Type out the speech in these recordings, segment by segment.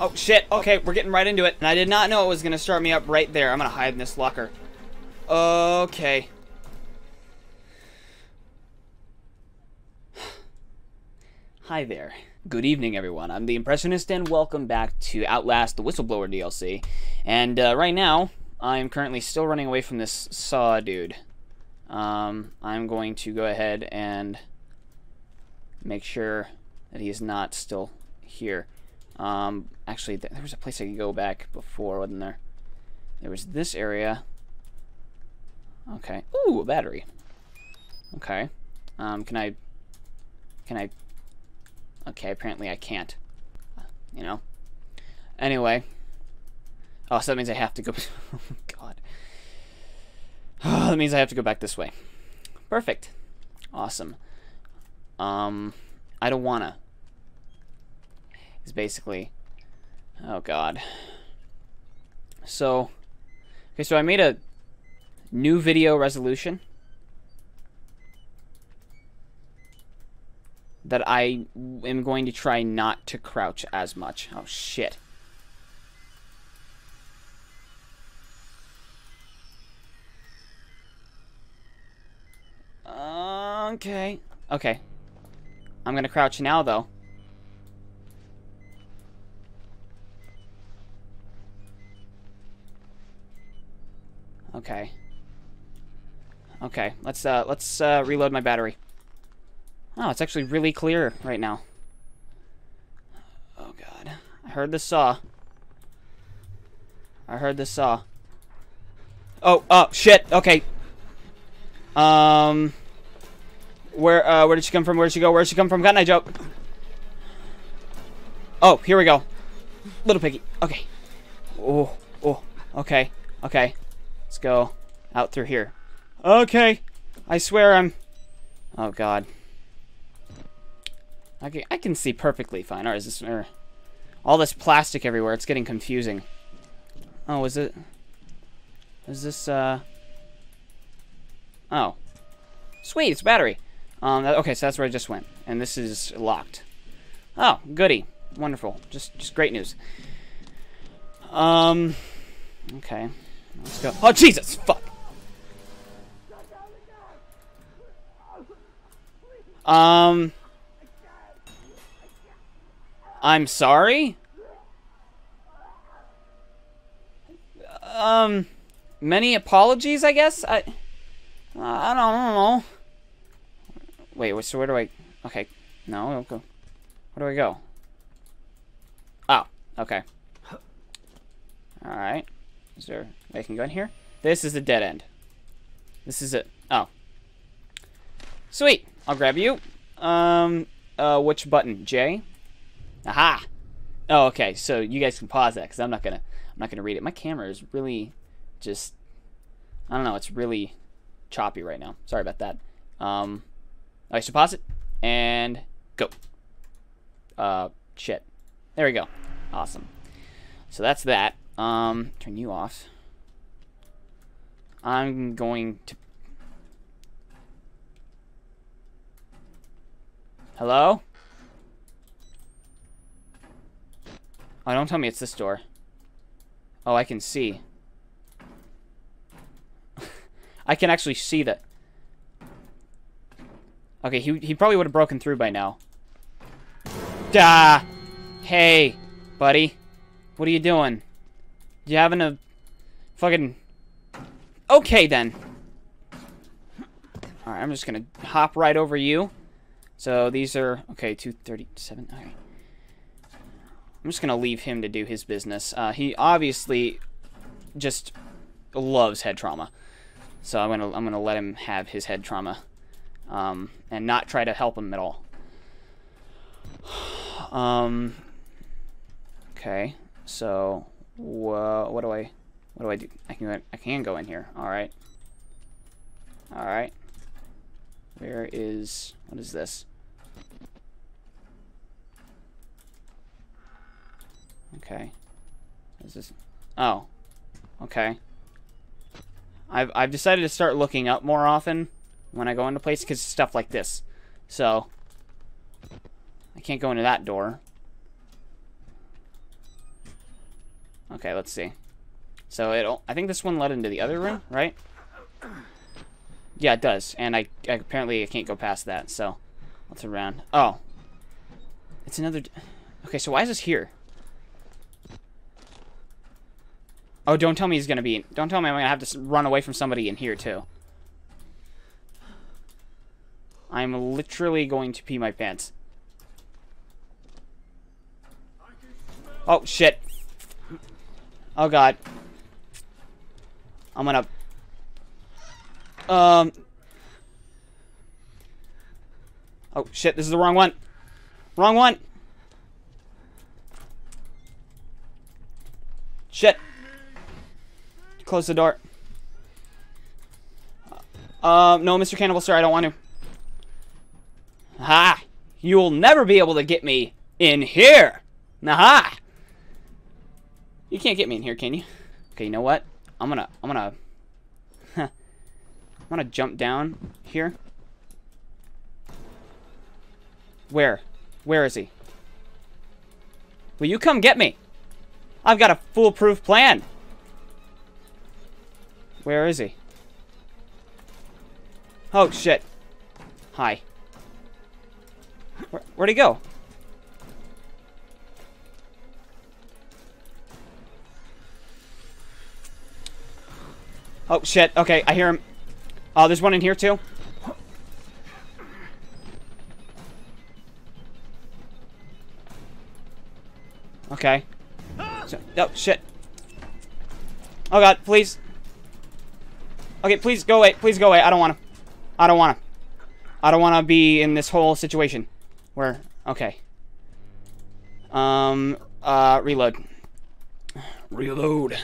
Oh, shit. Okay, we're getting right into it. And I did not know it was going to start me up right there. I'm going to hide in this locker. Okay. Hi there. Good evening, everyone. I'm the Impressionist, and welcome back to Outlast the Whistleblower DLC. And uh, right now, I'm currently still running away from this saw dude. Um, I'm going to go ahead and make sure that he is not still here. Um, actually, th there was a place I could go back before, wasn't there? There was this area. Okay. Ooh, a battery. Okay. Um, can I... Can I... Okay, apparently I can't. You know? Anyway. Oh, so that means I have to go... oh, God. Oh, that means I have to go back this way. Perfect. Awesome. Um, I don't wanna. Is basically... Oh, God. So... Okay, so I made a new video resolution. that I am going to try not to crouch as much. Oh, shit. Okay. Okay. I'm gonna crouch now, though. Okay. Okay, let's uh let's uh reload my battery. Oh, it's actually really clear right now. Oh god. I heard the saw. I heard the saw. Oh, oh, shit. Okay. Um where uh where did she come from? Where did she go? Where did she come from? Got an eye joke. Oh, here we go. Little piggy. Okay. Oh, oh, okay. Okay. Let's go out through here. Okay. I swear I'm Oh god. Okay, I can see perfectly fine. Or is this... Or, all this plastic everywhere. It's getting confusing. Oh, is it... Is this, uh... Oh. Sweet, it's battery. Um, okay, so that's where I just went. And this is locked. Oh, goody. Wonderful. Just, just great news. Um... Okay. Let's go. Oh, Jesus! Fuck! Um... I'm sorry? Um, many apologies, I guess? I, I don't, I don't know. Wait, so where do I, okay, no, don't go. Where do I go? Oh, okay. Alright. Is there, I can go in here? This is a dead end. This is it. Oh. Sweet. I'll grab you. Um, uh, which button? J? Aha! Oh, okay. So you guys can pause that because I'm not gonna I'm not gonna read it. My camera is really just I don't know. It's really choppy right now. Sorry about that. Um, I should pause it and go. Uh, shit. There we go. Awesome. So that's that. Um, turn you off. I'm going to. Hello? Oh, don't tell me it's this door. Oh, I can see. I can actually see that. Okay, he, he probably would have broken through by now. Da! Hey, buddy. What are you doing? You having a fucking... Okay, then. Alright, I'm just gonna hop right over you. So these are... Okay, 237. Alright. I'm just to leave him to do his business. Uh, he obviously just loves head trauma. So I'm to I'm to let him have his head trauma um, and not try to help him at all. Um, okay. So wh what do I what do I do? I can I can go in here. All right. All right. Where is what is this? Okay. Is this... Oh. Okay. I've, I've decided to start looking up more often when I go into places because stuff like this. So, I can't go into that door. Okay, let's see. So it, I think this one led into the other room, right? Yeah, it does. And I, I apparently I can't go past that. So let's around. Oh, it's another. Okay, so why is this here? Oh, don't tell me he's gonna be. Don't tell me I'm gonna have to run away from somebody in here too. I'm literally going to pee my pants. Oh, shit. Oh, God. I'm gonna... Um... Oh, shit, this is the wrong one. Wrong one. Shit. Close the door. Um, no, Mr. Cannibal, sir, I don't want to. Ha! You'll never be able to get me in here! Aha! You can't get me in here, can you? Okay, you know what? I'm gonna, I'm gonna, I'm gonna jump down here. Where? Where is he? Will you come get me? I've got a foolproof plan. Where is he? Oh, shit. Hi. Where, where'd he go? Oh, shit. Okay, I hear him. Oh, there's one in here, too? Okay. So, oh, shit. Oh, God, please. Okay, please go away. Please go away. I don't want to. I don't want to. I don't want to be in this whole situation. Where? Okay. Um, uh, reload. Reload.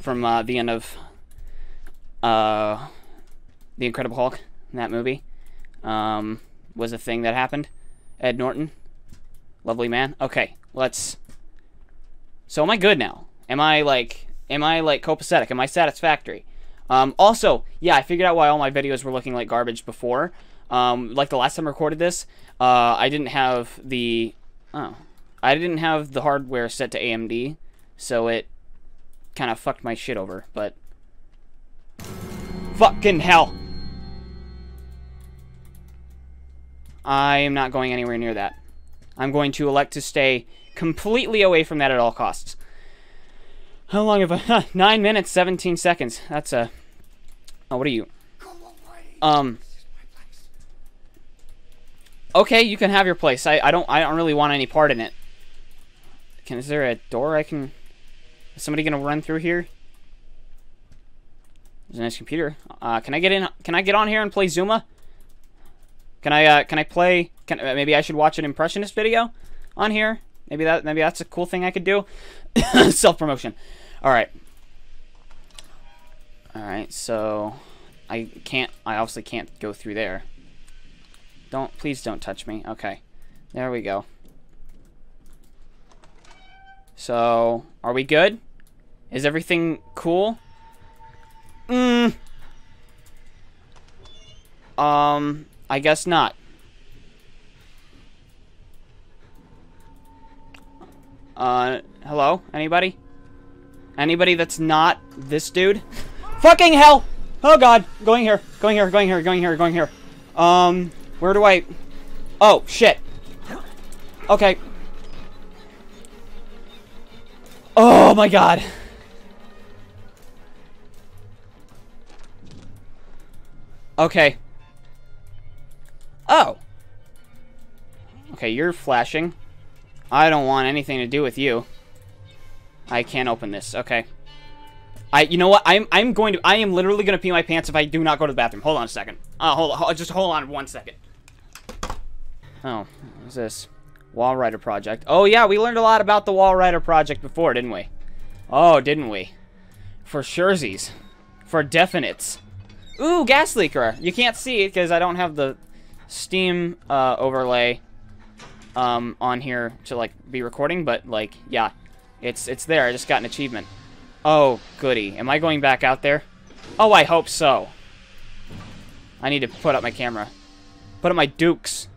From, uh, the end of, uh, The Incredible Hulk, in that movie. Um, was a thing that happened. Ed Norton. Lovely man. Okay, let's... So am I good now? Am I, like... Am I, like, copacetic? Am I satisfactory? Um, also, yeah, I figured out why all my videos were looking like garbage before. Um, like the last time I recorded this, uh, I didn't have the... Oh. I didn't have the hardware set to AMD, so it kind of fucked my shit over, but... Fucking hell! I am not going anywhere near that. I'm going to elect to stay completely away from that at all costs. How long have I... 9 minutes, 17 seconds. That's a... Oh, what are you? Um... Okay, you can have your place. I, I don't I don't really want any part in it. Can is there a door I can Is somebody gonna run through here? There's a nice computer. Uh, can I get in can I get on here and play Zuma? Can I uh, can I play can uh, maybe I should watch an impressionist video on here? Maybe that maybe that's a cool thing I could do. Self promotion. Alright. Alright, so I can't I obviously can't go through there. Don't, please don't touch me. Okay. There we go. So, are we good? Is everything cool? Mm. Um, I guess not. Uh, hello? Anybody? Anybody that's not this dude? Fucking hell! Oh god! Going here, going here, going here, going here, going here. Um, where do I... Oh, shit. Okay. Oh, my God. Okay. Oh. Okay, you're flashing. I don't want anything to do with you. I can't open this. Okay. I, you know what? I'm, I'm going to, I am literally going to pee my pants if I do not go to the bathroom. Hold on a second. Uh, hold on, just hold on one second. Oh, what's this? Walrider Project. Oh, yeah, we learned a lot about the Walrider Project before, didn't we? Oh, didn't we? For surezies. For definites. Ooh, gas leaker. You can't see it because I don't have the Steam uh, overlay um, on here to, like, be recording, but, like, yeah. It's, it's there. I just got an achievement. Oh, goody. Am I going back out there? Oh, I hope so. I need to put up my camera. Put up my dukes.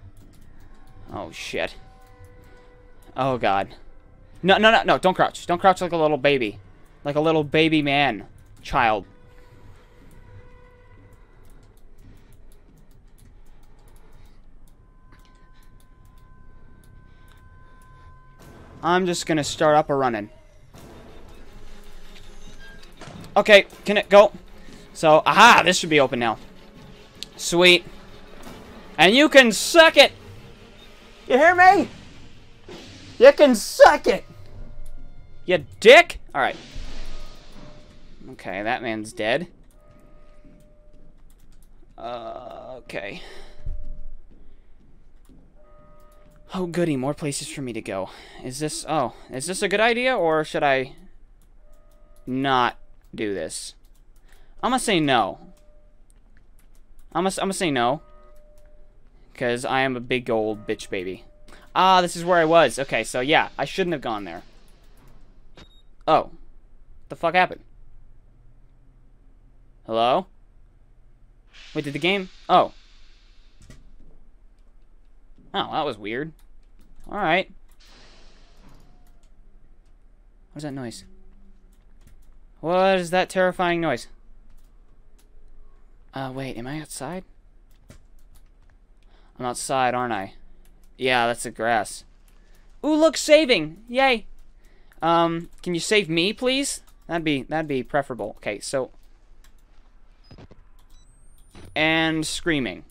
Oh, shit. Oh, God. No, no, no, no, don't crouch. Don't crouch like a little baby. Like a little baby man. Child. I'm just gonna start up a running. Okay, can it go? So, aha, this should be open now. Sweet. And you can suck it! You hear me? You can suck it! You dick! Alright. Okay, that man's dead. Uh, okay. Oh, goody, more places for me to go. Is this... Oh, is this a good idea, or should I not do this? I'm gonna say no. I'm gonna, I'm gonna say no. Because I am a big old bitch baby. Ah, this is where I was. Okay, so yeah, I shouldn't have gone there. Oh. What the fuck happened? Hello? Wait, did the game... Oh. Oh, that was weird. Alright. What is that noise? What is that terrifying noise? Uh, wait, am I outside? I'm outside, aren't I? Yeah, that's the grass. Ooh, look, saving! Yay! Um, can you save me, please? That'd be, that'd be preferable. Okay, so... And screaming.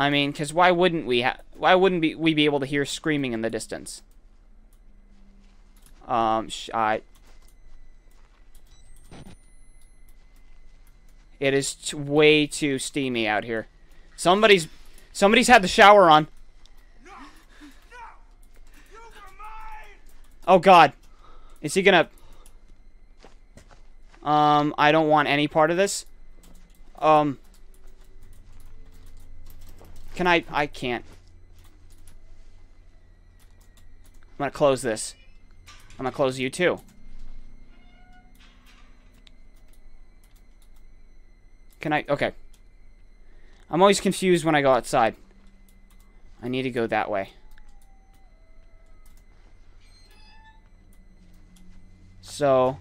I mean, because why wouldn't we have... Why wouldn't be, we be able to hear screaming in the distance? Um, I... It is way too steamy out here. Somebody's... Somebody's had the shower on. Oh, God. Is he gonna... Um, I don't want any part of this. Um... Can I... I can't. I'm gonna close this. I'm gonna close you too. Can I... Okay. I'm always confused when I go outside. I need to go that way. So...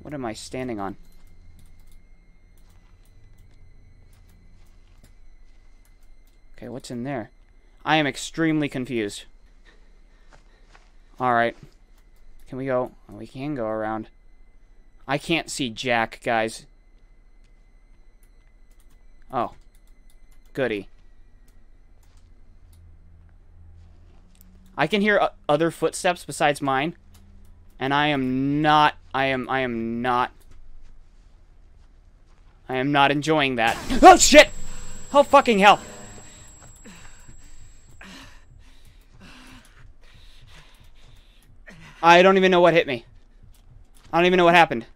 What am I standing on? Okay, what's in there? I am extremely confused. Alright. Can we go? Oh, we can go around. I can't see Jack, guys. Oh. Goody. I can hear other footsteps besides mine. And I am not... I am... I am not... I am not enjoying that. Oh, shit! Oh, fucking hell! I don't even know what hit me. I don't even know what happened.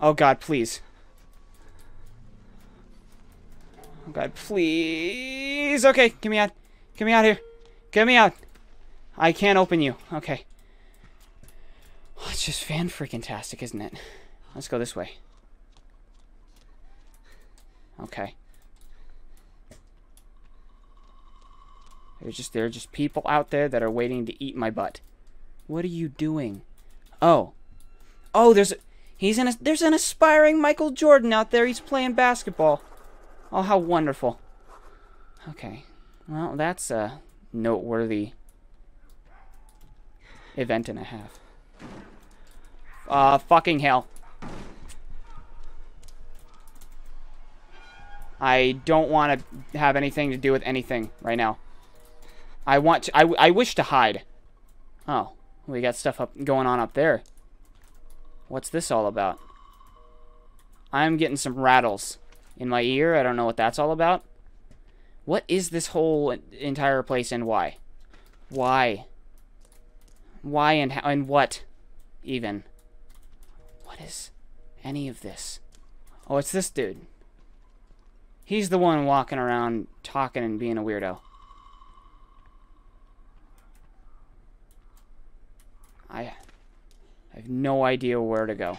Oh god, please. Oh god, please. Okay, get me out. Get me out here. Get me out. I can't open you. Okay. Oh, it's just fan freaking tastic, isn't it? Let's go this way. Okay. There's just there are just people out there that are waiting to eat my butt. What are you doing? Oh. Oh, there's he's in a there's an aspiring Michael Jordan out there. He's playing basketball. Oh, how wonderful. Okay. Well, that's a noteworthy event and a half. Uh, fucking hell. I don't want to have anything to do with anything right now. I want to, I, I wish to hide. Oh, we got stuff up going on up there. What's this all about? I'm getting some rattles in my ear. I don't know what that's all about. What is this whole entire place and why? Why? Why and how and what even? What is any of this? Oh, it's this dude. He's the one walking around talking and being a weirdo. I have no idea where to go.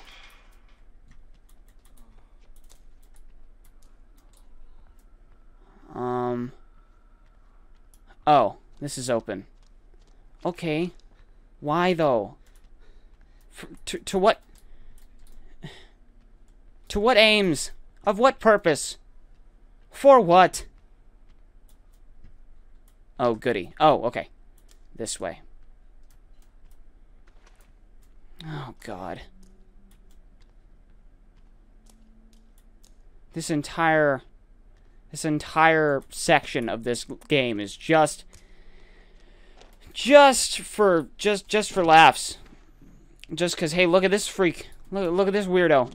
Um. Oh, this is open. Okay. Why though? For, to, to what? To what aims? Of what purpose? For what? Oh, goody. Oh, okay. This way. Oh, God. This entire... This entire section of this game is just... Just for... Just, just for laughs. Just because, hey, look at this freak. Look, look at this weirdo.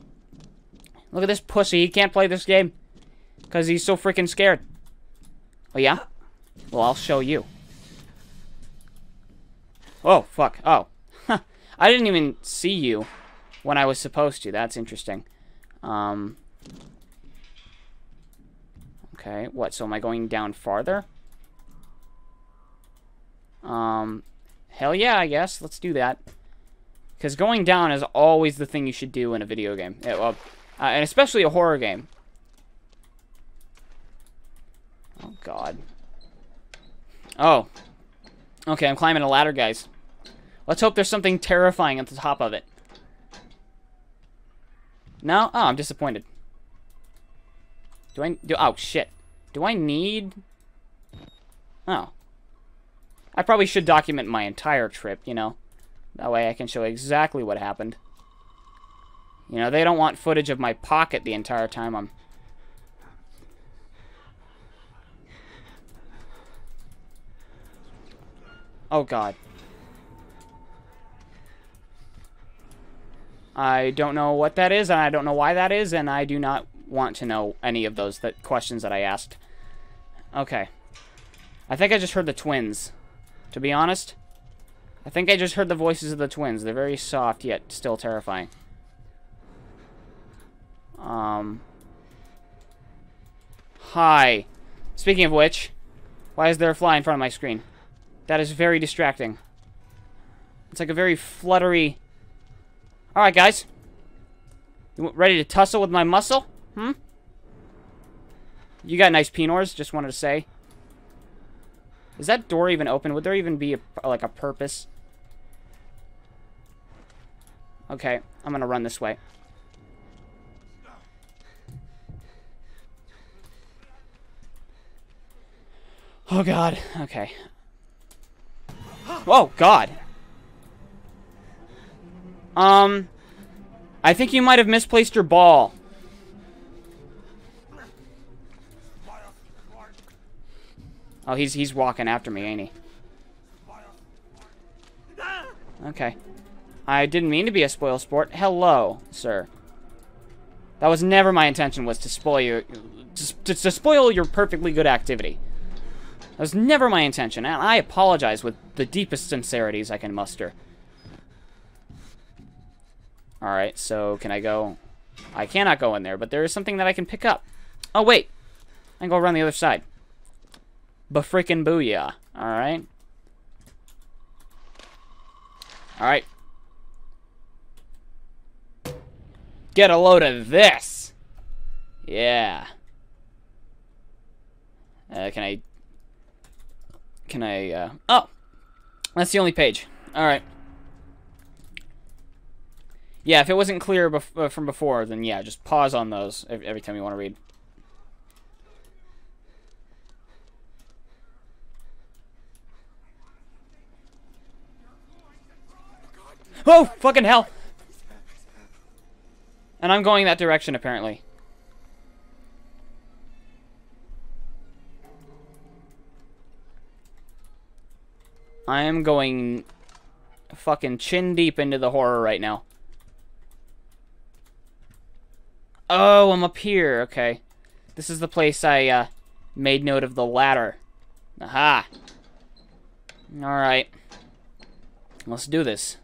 Look at this pussy. He can't play this game. Because he's so freaking scared. Oh, yeah? Well, I'll show you. Oh, fuck. Oh. I didn't even see you when I was supposed to. That's interesting. Um... Okay, what, so am I going down farther? Um, hell yeah, I guess. Let's do that. Because going down is always the thing you should do in a video game. Yeah, well, uh, and especially a horror game. Oh, God. Oh. Okay, I'm climbing a ladder, guys. Let's hope there's something terrifying at the top of it. No? Oh, I'm disappointed. Do I... Do, oh, shit. Do I need... Oh. I probably should document my entire trip, you know. That way I can show exactly what happened. You know, they don't want footage of my pocket the entire time I'm... Oh, God. I don't know what that is, and I don't know why that is, and I do not want to know any of those that questions that I asked. Okay. I think I just heard the twins. To be honest, I think I just heard the voices of the twins. They're very soft, yet still terrifying. Um. Hi. Speaking of which, why is there a fly in front of my screen? That is very distracting. It's like a very fluttery... Alright, guys. You ready to tussle with my muscle? Hmm? You got nice pinors, just wanted to say. Is that door even open? Would there even be, a, like, a purpose? Okay, I'm gonna run this way. Oh, God. Okay. Oh, God. Um, I think you might have misplaced your ball. Oh, he's he's walking after me, ain't he? Okay. I didn't mean to be a spoil sport. Hello, sir. That was never my intention, was to spoil your... To, to spoil your perfectly good activity. That was never my intention, and I apologize with the deepest sincerities I can muster. Alright, so can I go... I cannot go in there, but there is something that I can pick up. Oh, wait. I can go around the other side. Ba-frickin' booyah. Alright. Alright. Get a load of this! Yeah. Uh, can I... Can I, uh... Oh! That's the only page. Alright. Yeah, if it wasn't clear bef uh, from before, then yeah, just pause on those every time you want to read. Oh, fucking hell! And I'm going that direction, apparently. I am going fucking chin deep into the horror right now. Oh, I'm up here. Okay. This is the place I uh, made note of the ladder. Aha. Alright. Let's do this.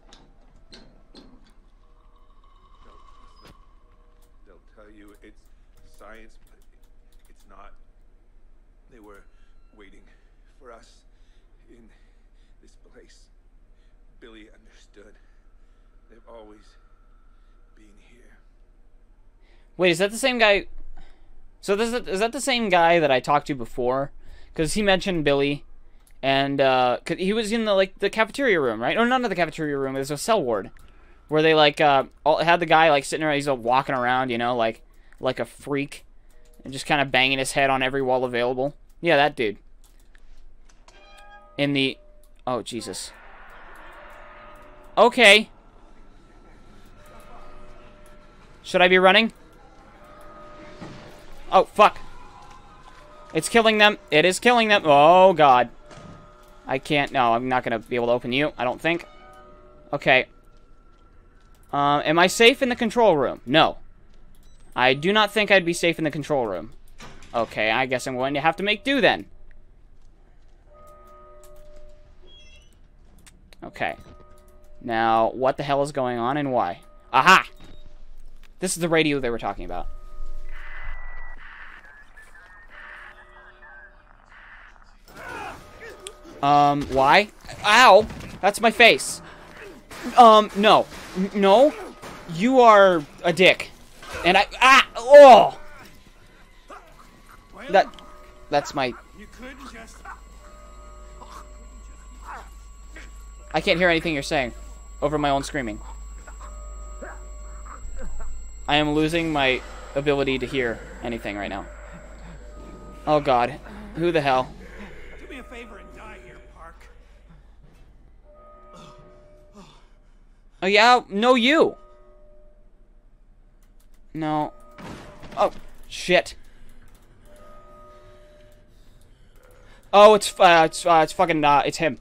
Wait, is that the same guy? So this is, is that the same guy that I talked to before because he mentioned Billy, and uh, he was in the like the cafeteria room, right? Or not in the cafeteria room. Was a cell ward, where they like uh, all, had the guy like sitting there. He's uh, walking around, you know, like like a freak, and just kind of banging his head on every wall available. Yeah, that dude. In the, oh Jesus. Okay. Should I be running? Oh, fuck. It's killing them. It is killing them. Oh, God. I can't. No, I'm not going to be able to open you. I don't think. Okay. Uh, am I safe in the control room? No. I do not think I'd be safe in the control room. Okay, I guess I'm going to have to make do then. Okay. Now, what the hell is going on and why? Aha! This is the radio they were talking about. Um, why? Ow! That's my face. Um, no. N no. You are a dick. And I- Ah! Oh! That- That's my- I can't hear anything you're saying over my own screaming. I am losing my ability to hear anything right now. Oh god. Who the hell? Do me a favor and die here, Park. Oh yeah, no you. No. Oh, shit. Oh, it's uh, it's uh, it's fucking uh, it's him.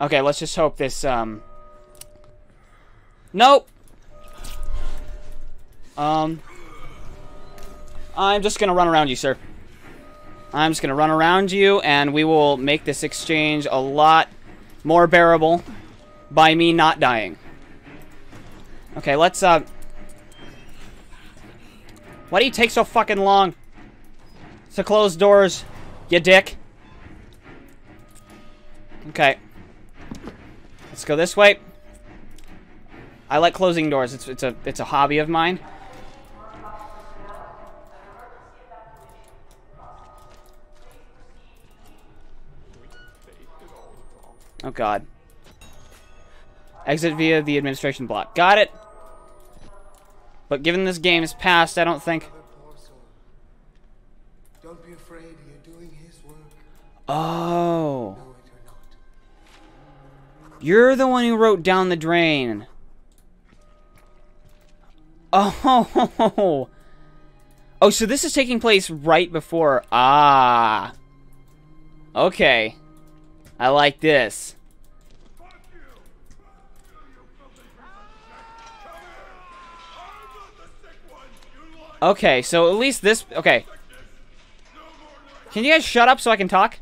Okay, let's just hope this um. Nope. Um. I'm just gonna run around you, sir. I'm just gonna run around you, and we will make this exchange a lot more bearable by me not dying. Okay, let's, uh... Why do you take so fucking long to close doors, you dick? Okay. Let's go this way. I like closing doors. It's, it's, a, it's a hobby of mine. Oh, God. Exit via the administration block. Got it. But given this game is past, I don't think... Don't be afraid, you're doing his work. Oh. No, you're. You're the one who wrote down the drain. Oh. Oh, so this is taking place right before... Ah. Okay. I like this. Okay, so at least this... Okay. Can you guys shut up so I can talk?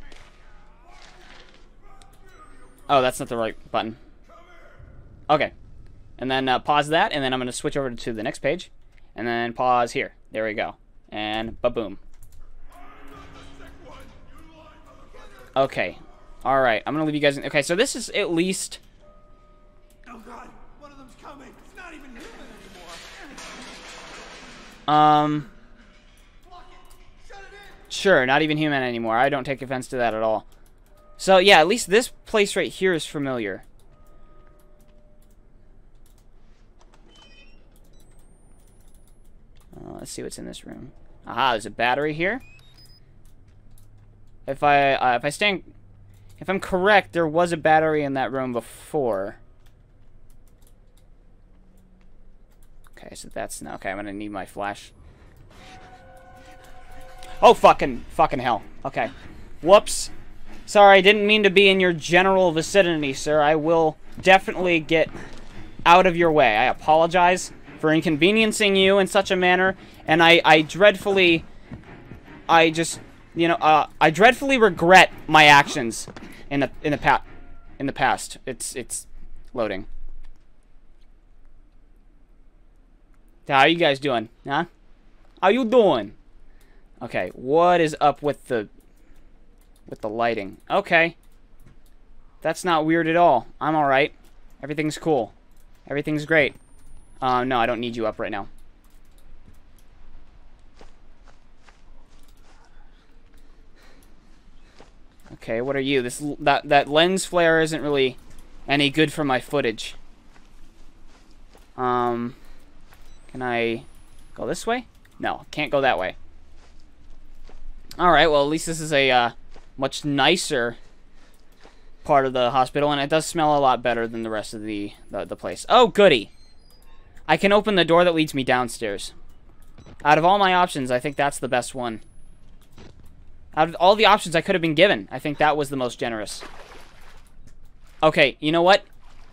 Oh, that's not the right button. Okay. And then uh, pause that, and then I'm going to switch over to the next page. And then pause here. There we go. And ba-boom. Okay. Alright, I'm going to leave you guys... In okay, so this is at least... Oh god, one of them's coming. It's not even human anymore. Um... Block it. Shut it in. Sure, not even human anymore. I don't take offense to that at all. So, yeah, at least this place right here is familiar. Let's see what's in this room. Aha, there's a battery here. If I uh, if I stand, if I'm correct, there was a battery in that room before. Okay, so that's no. Okay, I'm gonna need my flash. Oh, fucking, fucking hell. Okay. Whoops. Sorry, I didn't mean to be in your general vicinity, sir. I will definitely get out of your way. I apologize for inconveniencing you in such a manner, and I, I dreadfully, I just, you know, uh, I dreadfully regret my actions in the in the pa in the past. It's it's loading. How you guys doing? Huh? How you doing? Okay, what is up with the with the lighting? Okay. That's not weird at all. I'm alright. Everything's cool. Everything's great. Uh, no, I don't need you up right now. Okay, what are you? This that that lens flare isn't really any good for my footage. Um, can I go this way? No, can't go that way. All right, well at least this is a uh, much nicer part of the hospital, and it does smell a lot better than the rest of the, the, the place. Oh, goody! I can open the door that leads me downstairs. Out of all my options, I think that's the best one. Out of all the options I could have been given, I think that was the most generous. Okay, you know what?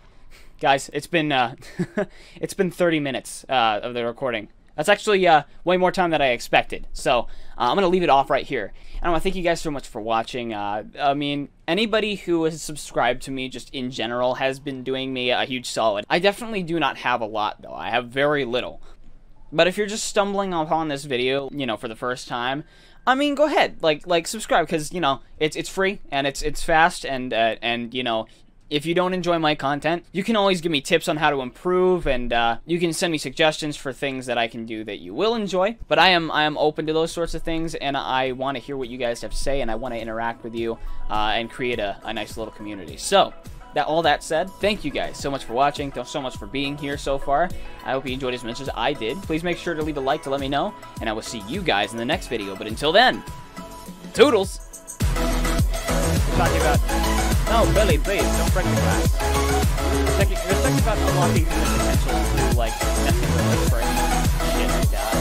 Guys, it's been uh, it's been 30 minutes uh, of the recording. That's actually uh, way more time than I expected. So uh, I'm going to leave it off right here. I want to thank you guys so much for watching. Uh, I mean, anybody who has subscribed to me just in general has been doing me a huge solid. I definitely do not have a lot, though. I have very little. But if you're just stumbling upon this video, you know, for the first time, I mean, go ahead, like, like, subscribe, because, you know, it's, it's free, and it's, it's fast, and, uh, and, you know, if you don't enjoy my content, you can always give me tips on how to improve, and uh, you can send me suggestions for things that I can do that you will enjoy. But I am I am open to those sorts of things, and I want to hear what you guys have to say, and I want to interact with you uh, and create a, a nice little community. So. That, all that said, thank you guys so much for watching. Thanks so much for being here so far. I hope you enjoyed as much as I did. Please make sure to leave a like to let me know, and I will see you guys in the next video. But until then, toodles! Talking about no, Billy, please, don't break the glass. There's talking about unlocking the potential to, like, mess with the spring shit like that.